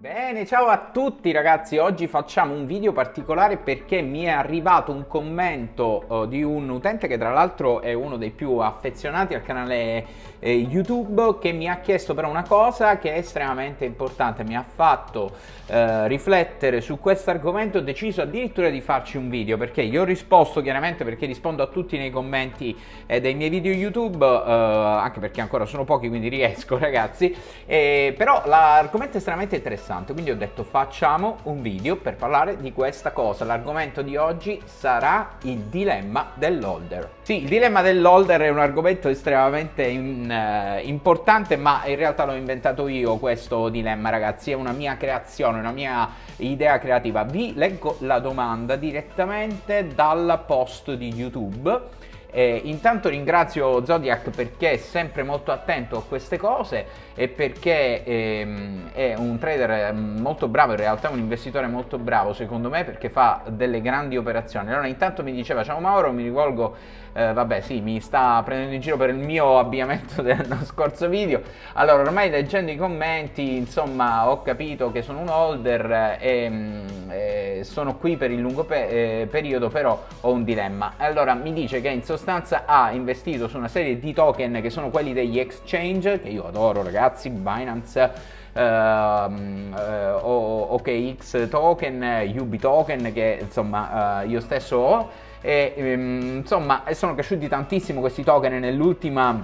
Bene, ciao a tutti ragazzi, oggi facciamo un video particolare perché mi è arrivato un commento uh, di un utente che tra l'altro è uno dei più affezionati al canale eh, YouTube che mi ha chiesto però una cosa che è estremamente importante, mi ha fatto uh, riflettere su questo argomento, ho deciso addirittura di farci un video perché io ho risposto chiaramente perché rispondo a tutti nei commenti eh, dei miei video YouTube, uh, anche perché ancora sono pochi quindi riesco ragazzi, però l'argomento è estremamente interessante interessante, quindi ho detto facciamo un video per parlare di questa cosa. L'argomento di oggi sarà il dilemma dell'holder. Sì, il dilemma dell'holder è un argomento estremamente in, uh, importante, ma in realtà l'ho inventato io questo dilemma, ragazzi, è una mia creazione, una mia idea creativa. Vi leggo la domanda direttamente dal post di YouTube eh, intanto ringrazio Zodiac perché è sempre molto attento a queste cose e perché ehm, è un trader molto bravo, in realtà un investitore molto bravo secondo me perché fa delle grandi operazioni. Allora intanto mi diceva ciao Mauro, mi rivolgo, eh, vabbè sì, mi sta prendendo in giro per il mio abbigliamento del scorso video. Allora ormai leggendo i commenti insomma ho capito che sono un holder e, mm, e sono qui per il lungo pe- eh, periodo però ho un dilemma. Allora mi dice che in sostanza sostanza ha investito su una serie di token che sono quelli degli exchange, che io adoro ragazzi, Binance, Uh, uh, OKX token, UB token che insomma uh, io stesso ho. E um, insomma sono cresciuti tantissimo questi token nell'ultima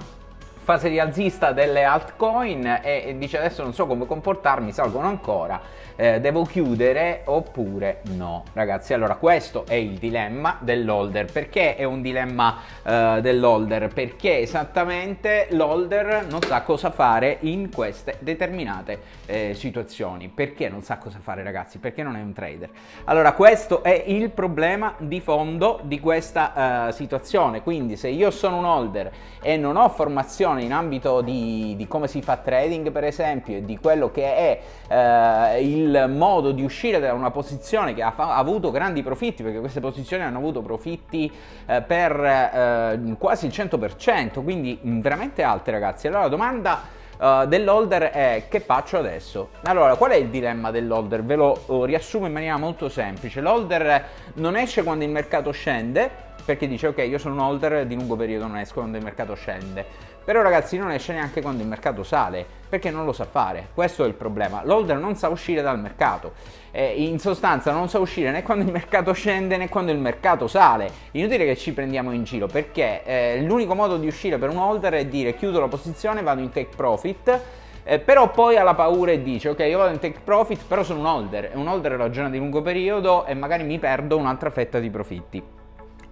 fase rialzista delle altcoin e, dice adesso non so come comportarmi, salgono ancora, eh, devo chiudere oppure no. Ragazzi, allora questo è il dilemma dell'holder. Perché è un dilemma eh, dell'holder? Perché esattamente l'holder non sa cosa fare in queste determinate eh, situazioni. Perché non sa cosa fare ragazzi? Perché non è un trader. Allora questo è il problema di fondo di questa uh, situazione. Quindi se io sono un holder e non ho formazione informazione in ambito di, di, come si fa trading per esempio e di quello che è eh, il modo di uscire da una posizione che ha, fa- ha, avuto grandi profitti perché queste posizioni hanno avuto profitti eh, per eh, quasi il 100% quindi veramente alte ragazzi allora la domanda Uh, dell'holder è che faccio adesso? Allora, qual è il dilemma dell'holder? Ve lo uh, riassumo in maniera molto semplice. L'holder non esce quando il mercato scende, perché dice ok, io sono un holder di lungo periodo, non esco quando il mercato scende. Però ragazzi non esce neanche quando il mercato sale, perché non lo sa fare. Questo è il problema. L'holder non sa uscire dal mercato. Eh, in sostanza non sa uscire né quando il mercato scende né quando il mercato sale. Inutile che ci prendiamo in giro, perché eh, l'unico modo di uscire per un holder è dire chiudo la posizione, vado in take profit. Eh, però poi ha la paura e dice ok io vado in take profit però sono un holder e un holder ragiona di lungo periodo e magari mi perdo un'altra fetta di profitti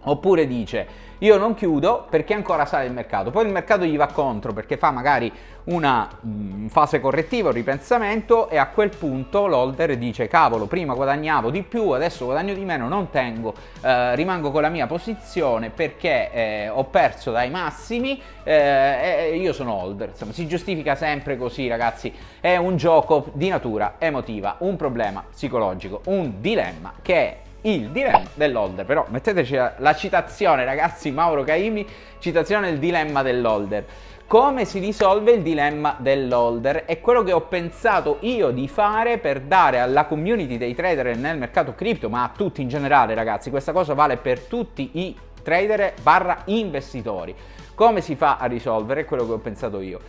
Oppure dice io non chiudo perché ancora sale il mercato, poi il mercato gli va contro perché fa magari una mh, fase correttiva, un ripensamento e a quel punto l'holder dice cavolo prima guadagnavo di più, adesso guadagno di meno, non tengo, eh, rimango con la mia posizione perché eh, ho perso dai massimi eh, e io sono holder, insomma si giustifica sempre così ragazzi, è un gioco di natura emotiva, un problema psicologico, un dilemma che è il dilemma dell'holder. Però metteteci la citazione, ragazzi, Mauro Caimi, citazione del dilemma dell'holder. Come si risolve il dilemma dell'holder? È quello che ho pensato io di fare per dare alla community dei trader nel mercato cripto, ma a tutti in generale, ragazzi. Questa cosa vale per tutti i trader barra investitori. Come si fa a risolvere? È quello che ho pensato io.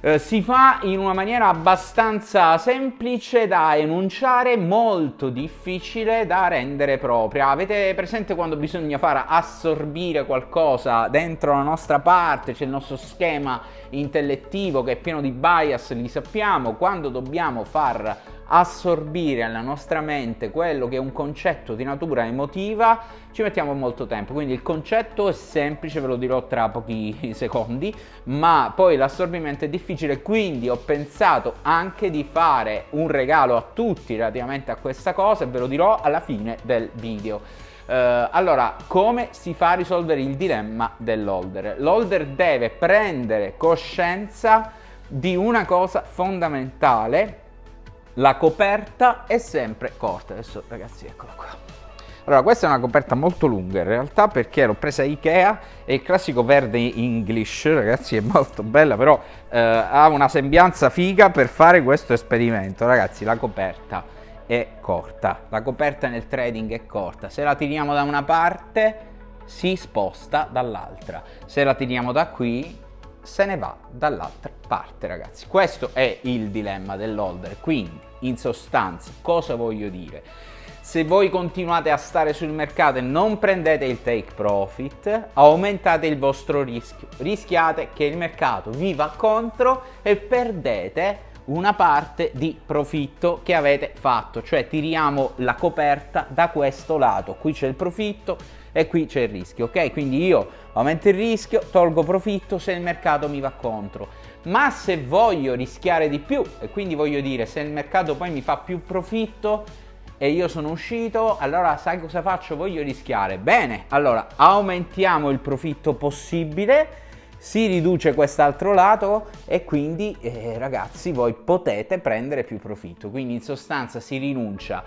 Eh, si fa in una maniera abbastanza semplice da enunciare, molto difficile da rendere propria. Avete presente quando bisogna far assorbire qualcosa dentro la nostra parte, c'è il nostro schema intellettivo che è pieno di bias, li sappiamo, quando dobbiamo far assorbire alla nostra mente quello che è un concetto di natura emotiva ci mettiamo molto tempo. Quindi il concetto è semplice ve lo dirò tra pochi secondi ma poi l'assorbimento è difficile. Quindi ho pensato anche di fare un regalo a tutti relativamente a questa cosa e ve lo dirò alla fine del video. Uh, allora, come si fa a risolvere il dilemma dell'holder? L'holder deve prendere coscienza di una cosa fondamentale la coperta è sempre corta. Adesso ragazzi eccola qua. Allora, questa è una coperta molto lunga in realtà perché l'ho presa Ikea e il classico verde English, ragazzi, è molto bella, però eh, ha una sembianza figa per fare questo esperimento. Ragazzi, la coperta è corta, la coperta nel trading è corta. Se la tiriamo da una parte si sposta dall'altra. Se la tiriamo da qui se ne va dall'altra parte, ragazzi. Questo è il dilemma dell'holder. Quindi, in sostanza, cosa voglio dire? se voi continuate a stare sul mercato e non prendete il take profit, aumentate il vostro rischio. Rischiate che il mercato vi va contro e perdete una parte di profitto che avete fatto, cioè tiriamo la coperta da questo lato. Qui c'è il profitto e qui c'è il rischio, ok? Quindi io aumento il rischio, tolgo profitto se il mercato mi va contro. Ma se voglio rischiare di più e quindi voglio dire se il mercato poi mi fa più profitto e io sono uscito, allora sai cosa faccio? Voglio rischiare. Bene, allora aumentiamo il profitto possibile, si riduce quest'altro lato e quindi eh, ragazzi voi potete prendere più profitto. Quindi in sostanza si rinuncia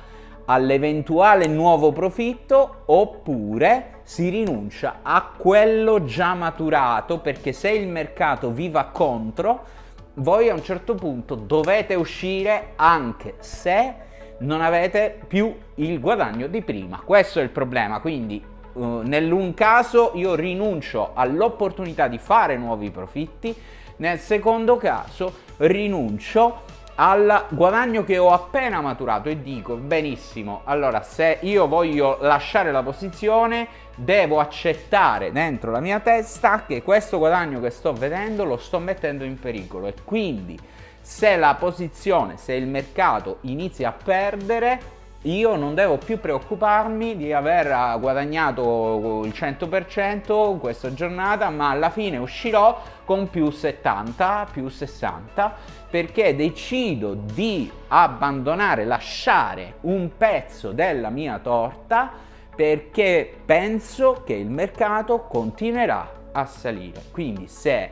all'eventuale nuovo profitto oppure si rinuncia a quello già maturato perché se il mercato vi va contro voi a un certo punto dovete uscire anche se non avete più il guadagno di prima. Questo è il problema, quindi uh, nell'un caso io rinuncio all'opportunità di fare nuovi profitti, nel secondo caso rinuncio al guadagno che ho appena maturato e dico benissimo, allora se io voglio lasciare la posizione devo accettare dentro la mia testa che questo guadagno che sto vedendo lo sto mettendo in pericolo e quindi se la posizione, se il mercato inizia a perdere, io non devo più preoccuparmi di aver guadagnato il 100% questa giornata, ma alla fine uscirò con più 70, più 60, perché decido di abbandonare, lasciare un pezzo della mia torta perché penso che il mercato continuerà a salire. Quindi se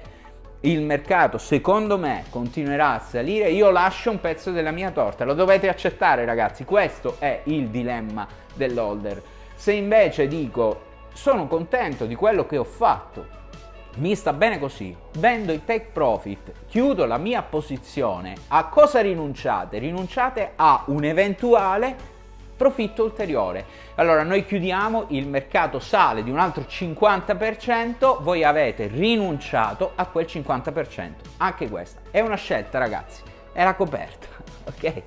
il mercato secondo me continuerà a salire, io lascio un pezzo della mia torta, lo dovete accettare ragazzi, questo è il dilemma dell'holder. Se invece dico sono contento di quello che ho fatto, mi sta bene così, vendo i take profit, chiudo la mia posizione, a cosa rinunciate? Rinunciate a un eventuale profitto ulteriore. Allora noi chiudiamo, il mercato sale di un altro 50%, voi avete rinunciato a quel 50%. Anche questa è una scelta ragazzi, è la coperta, ok?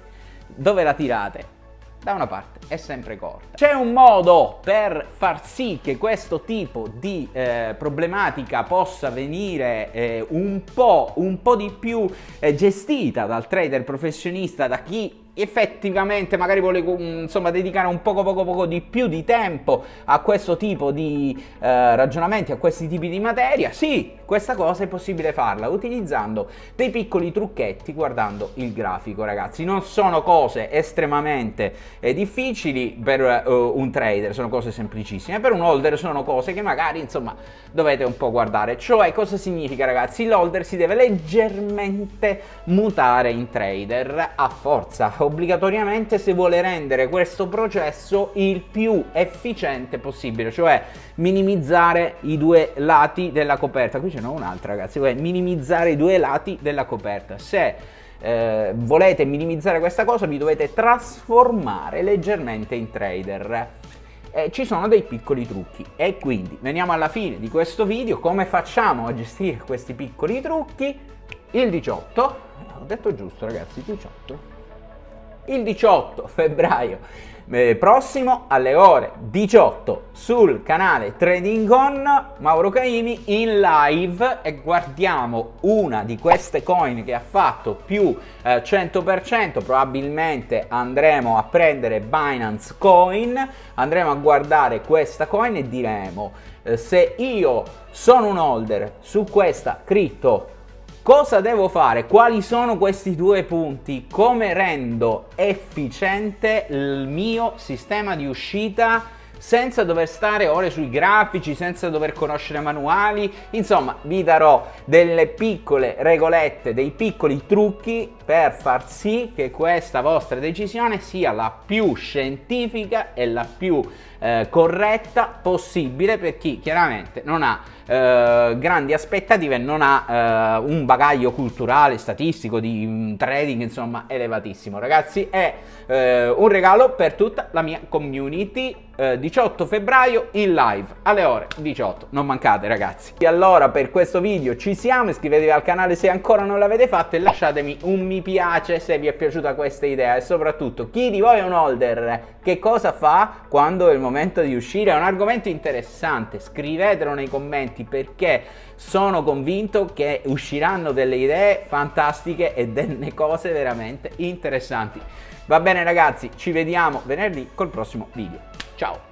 Dove la tirate? da una parte è sempre corta. C'è un modo per far sì che questo tipo di eh, problematica possa venire eh, un, po', un, po', di più eh, gestita dal trader professionista, da chi effettivamente magari vuole insomma dedicare un poco poco poco di più di tempo a questo tipo di eh, ragionamenti a questi tipi di materia sì questa cosa è possibile farla utilizzando dei piccoli trucchetti guardando il grafico ragazzi. Non sono cose estremamente eh, difficili per eh, un trader sono cose semplicissime. Per un holder sono cose che magari insomma dovete un po' guardare. Cioè cosa significa ragazzi? L'holder si deve leggermente mutare in trader a forza obbligatoriamente se vuole rendere questo processo il più efficiente possibile, cioè minimizzare i due lati della coperta. Qui ce n'è un'altra, ragazzi, cioè minimizzare i due lati della coperta. Se eh, volete minimizzare questa cosa, vi dovete trasformare leggermente in trader. Eh, ci sono dei piccoli trucchi e quindi veniamo alla fine di questo video come facciamo a gestire questi piccoli trucchi il 18 ho detto giusto ragazzi 18 il 18 febbraio eh, prossimo alle ore 18 sul canale Trading On Mauro Caimi in live e guardiamo una di queste coin che ha fatto più eh, 100% probabilmente andremo a prendere Binance Coin andremo a guardare questa coin e diremo eh, se io sono un holder su questa cripto Cosa devo fare? Quali sono questi due punti? Come rendo efficiente il mio sistema di uscita senza dover stare ore sui grafici, senza dover conoscere manuali, insomma vi darò delle piccole regolette, dei piccoli trucchi per far sì che questa vostra decisione sia la più scientifica e la più eh, corretta possibile per chi chiaramente non ha eh, grandi aspettative, non ha eh, un bagaglio culturale, statistico, di um, trading, insomma, elevatissimo. Ragazzi, è eh, un regalo per tutta la mia community. 18 eh, febbraio in live alle ore 18 non mancate ragazzi. E allora per questo video ci siamo iscrivetevi al canale se ancora non l'avete fatto e lasciatemi un mi piace se vi è piaciuta questa idea. E soprattutto chi di voi è un holder che cosa fa quando è il momento di uscire? È un argomento interessante. Scrivetelo nei commenti perché sono convinto che usciranno delle idee fantastiche e delle cose veramente interessanti. Va bene ragazzi ci vediamo venerdì col prossimo video Ciao!